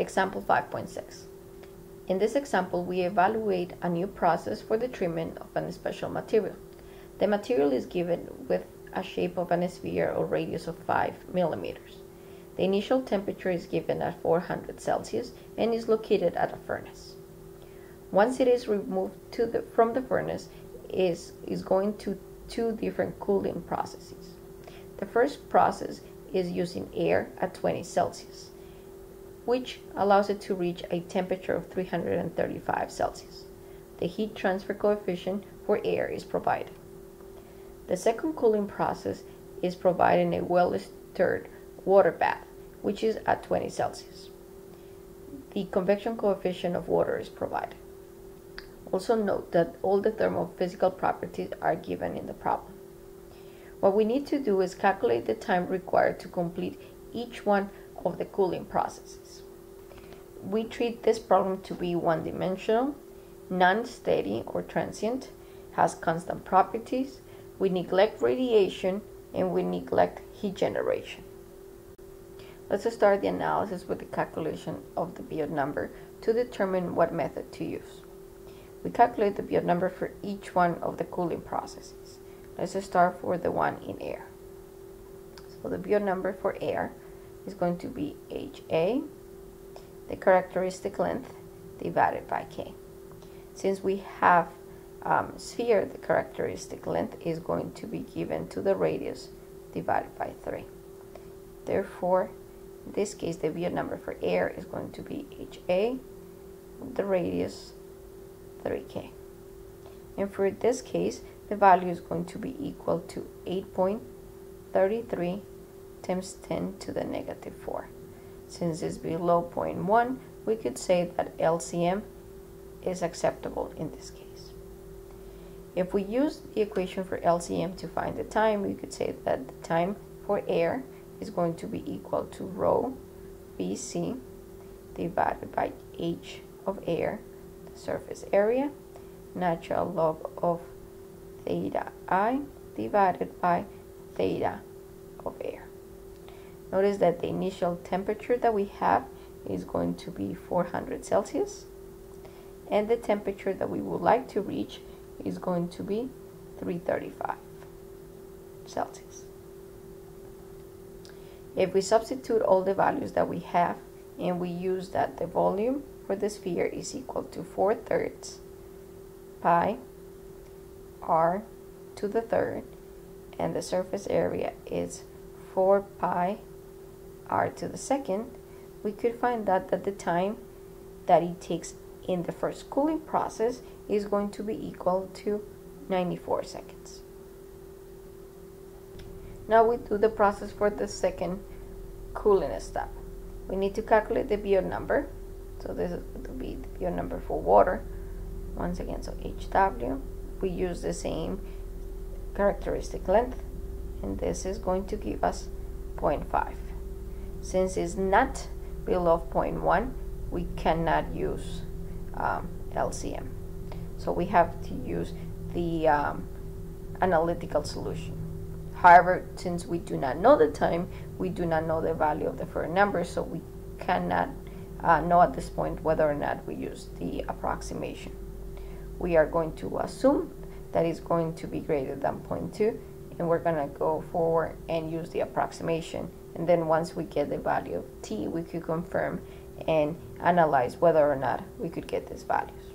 Example 5.6. In this example, we evaluate a new process for the treatment of a special material. The material is given with a shape of a sphere or radius of 5 millimeters. The initial temperature is given at 400 Celsius and is located at a furnace. Once it is removed the, from the furnace, is, is going to two different cooling processes. The first process is using air at 20 Celsius, which allows it to reach a temperature of 335 Celsius. The heat transfer coefficient for air is provided. The second cooling process is providing a well-stirred water bath, which is at 20 Celsius. The convection coefficient of water is provided. Also note that all the thermophysical properties are given in the problem. What we need to do is calculate the time required to complete each one of the cooling processes. We treat this problem to be one-dimensional, non-steady or transient, has constant properties, we neglect radiation, and we neglect heat generation. Let's start the analysis with the calculation of the Biot number to determine what method to use. We calculate the Biot number for each one of the cooling processes. Let's start for the one in air. So the Biot number for air is going to be HA, the characteristic length, divided by K. Since we have um, sphere, the characteristic length is going to be given to the radius divided by 3. Therefore, in this case, the Biot number for air is going to be HA, the radius 3k. And for this case, the value is going to be equal to 8.33 times 10 to the negative 4. Since it's below 0.1, we could say that LCM is acceptable in this case. If we use the equation for LCM to find the time, we could say that the time for air is going to be equal to rho VC divided by H of air the surface area, natural log of theta i divided by theta. Notice that the initial temperature that we have is going to be 400 Celsius and the temperature that we would like to reach is going to be 335 Celsius. If we substitute all the values that we have and we use that the volume for the sphere is equal to 4 thirds pi r to the third and the surface area is 4 pi r to the second, we could find out that the time that it takes in the first cooling process is going to be equal to 94 seconds. Now we do the process for the second cooling step. We need to calculate the Biot number so this is going to be your number for water. Once again, so HW, we use the same characteristic length, and this is going to give us 0.5. Since it's not below 0.1, we cannot use um, LCM. So we have to use the um, analytical solution. However, since we do not know the time, we do not know the value of the first number, so we cannot uh, know at this point whether or not we use the approximation. We are going to assume that it's going to be greater than 0.2 and we're going to go forward and use the approximation and then once we get the value of t we could confirm and analyze whether or not we could get these values.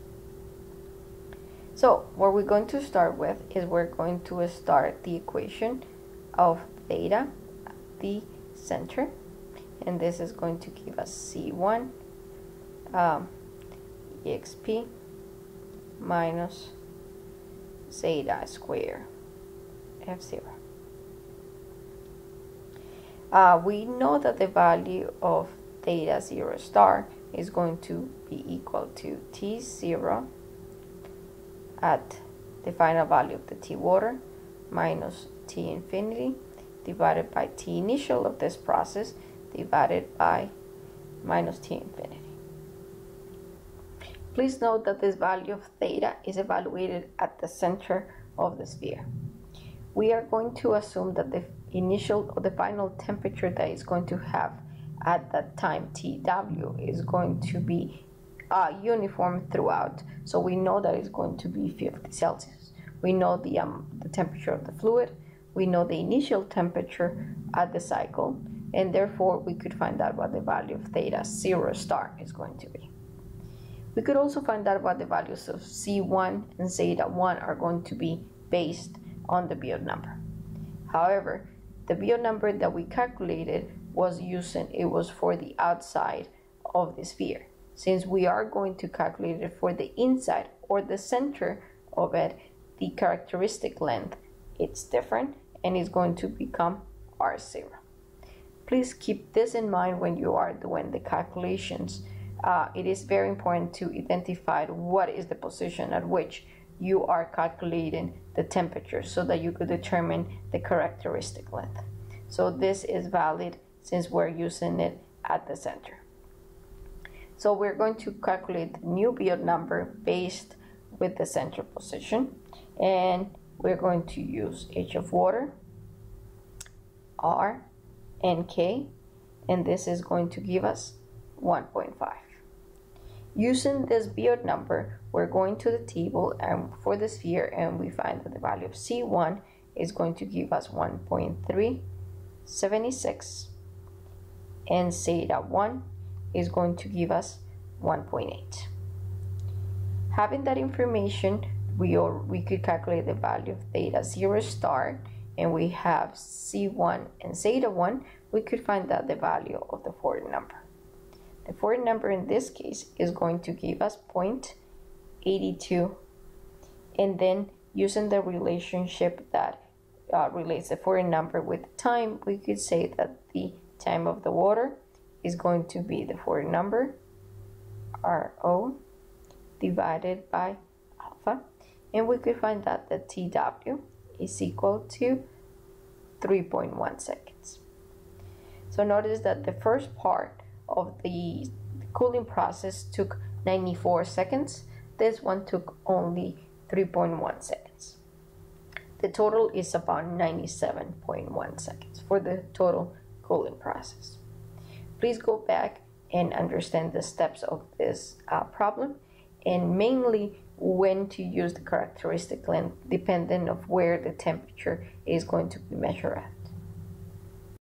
So what we're going to start with is we're going to start the equation of theta, the center, and this is going to give us C1 um, exp minus zeta square f0. Uh, we know that the value of theta 0 star is going to be equal to T0 at the final value of the T water minus T infinity divided by T initial of this process divided by minus t infinity. Please note that this value of theta is evaluated at the center of the sphere. We are going to assume that the initial or the final temperature that is going to have at that time TW is going to be uh, uniform throughout. So we know that it's going to be 50 Celsius. We know the, um, the temperature of the fluid. We know the initial temperature at the cycle. And therefore, we could find out what the value of theta 0 star is going to be. We could also find out what the values of C1 and zeta 1 are going to be based on the Biot number. However, the Biot number that we calculated was using, it was for the outside of the sphere. Since we are going to calculate it for the inside or the center of it, the characteristic length, it's different and it's going to become R0. Please keep this in mind when you are doing the calculations. Uh, it is very important to identify what is the position at which you are calculating the temperature so that you could determine the characteristic length. So this is valid since we're using it at the center. So we're going to calculate the new Biot number based with the center position and we're going to use H of water, R, and K and this is going to give us 1.5. Using this Biot number, we're going to the table and for the sphere and we find that the value of C1 is going to give us 1.376 and zeta 1 is going to give us 1.8. Having that information, we, or, we could calculate the value of theta 0 star and we have C1 and zeta 1, we could find out the value of the Ford number. The Ford number in this case is going to give us 0.82 and then using the relationship that uh, relates the Ford number with time, we could say that the time of the water is going to be the Ford number RO divided by alpha and we could find that the TW is equal to 3.1 seconds. So notice that the first part of the cooling process took 94 seconds. This one took only 3.1 seconds. The total is about 97.1 seconds for the total cooling process. Please go back and understand the steps of this uh, problem and mainly when to use the characteristic length dependent of where the temperature is going to be measured at.